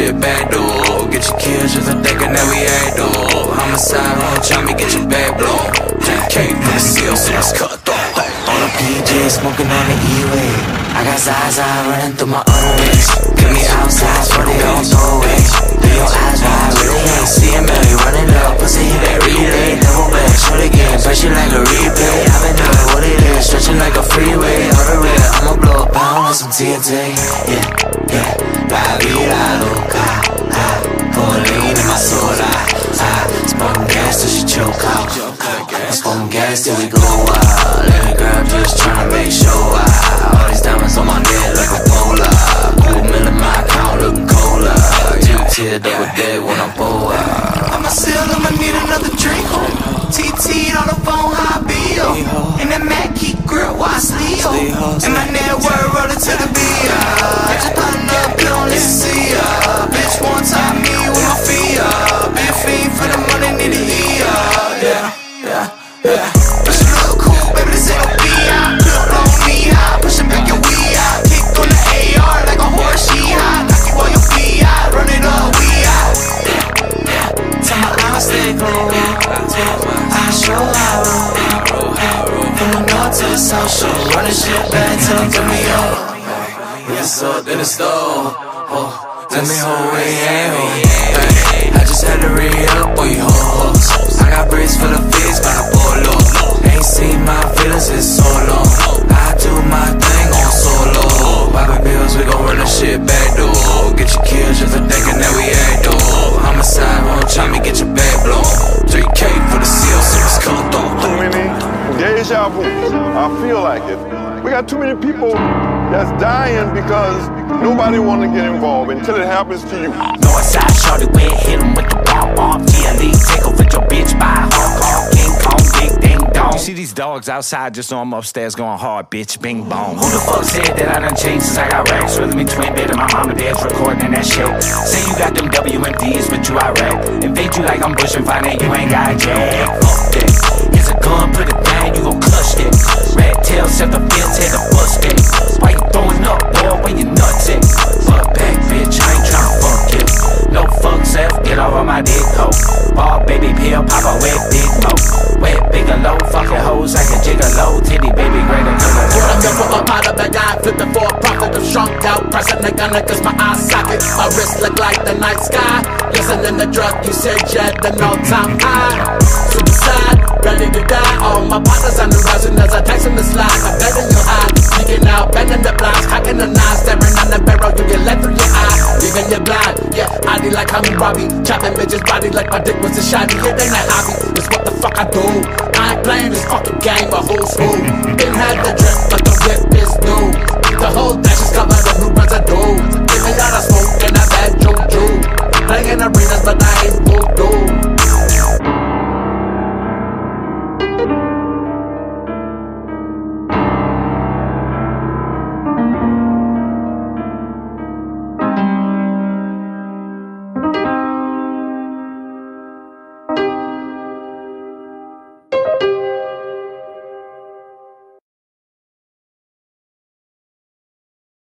shit back door. Get your kills just for thinking that we ain't door. Homicide, try me, get your back blown. For the seal, so let's cut though. On the PJ, smoking on the E-way. I got Zaza running through my underwears. Get me outside, for the on throwaways. Do your eyes wide, really ain't seeing me. Running up, pussy hit that relay. Double back, shoot again, pressure like a replay. I've been doing what it is, stretching like a freeway. All the red, I'ma blow a pound with some TNT. Yeah, sleep? And my network rolling to the beat. Just putting up, you don't listen to ya. Bitch, one time me with my feet up. Big fiend for the money, need to eat up. Yeah, yeah, yeah. You look cool, baby, this ain't no B.I. On me high, pushing back your weed out. Kick on the AR like a horse, she you on your up, we out. My eyes stay closed. I show how I roll. From the north to the south, show. Running shit back them throw me up. Up, then it's the oh. Tell me how we. Hey, I just had to re up on you hoes. I got bricks for the fix by the bolo. Ain't seen my feelings in so long. I do my thing on solo. Poppin' pills, we gon' run the shit back door. Get your kills just for thinking that we ain't door. Homicide, won't try me, get your back deja vu. I feel like it. We got too many people that's dying because nobody want to get involved until it happens to you. Northside shorty went hit him with the ball bomb. GLE take over your bitch by Hong Kong. King Kong, big ding dong. You see these dogs outside, just know I'm upstairs going hard, bitch. Bing bong. Who the fuck said that I done changed since I got racks? Really me twin bed and my mama dad's recording and that shit. Say you got them WMDs, but you Iraq. Invade you like I'm Bush and find out you ain't got jack. Fuck that. Here's a gun, put it down, you gon' clutch that. Red tail, set the field, tear the bus that. Why you throwing up, boy? Where you nuts at? Fuck back, bitch. I ain't tryna fuck you. No fuck self, get off of my dick, ho. Ball baby pill, pop a wet big mo. Wet low, fucking hoes like a gigolo. Titty baby greater than a Put a couple up out of the guy, flipping for a profit. I'm shrunk out, pressing the gun cause my eye socket. My wrist look like the night sky. Listening to the drug, you said you had an all time high. Suicide, ready to die. All my partners on the rising as I text in the slide. I bet in your eye, sneaking out, bending the blinds, cocking the nine, staring on the barrel. You get left through your eye, leaving you blind. Yeah, I do like Hammurabi, chopping bitches' body like my dick was a shotty. It ain't a hobby, it's what the fuck I do. I ain't playing this fucking game, a whole school. Been had the drip, but the whip is new.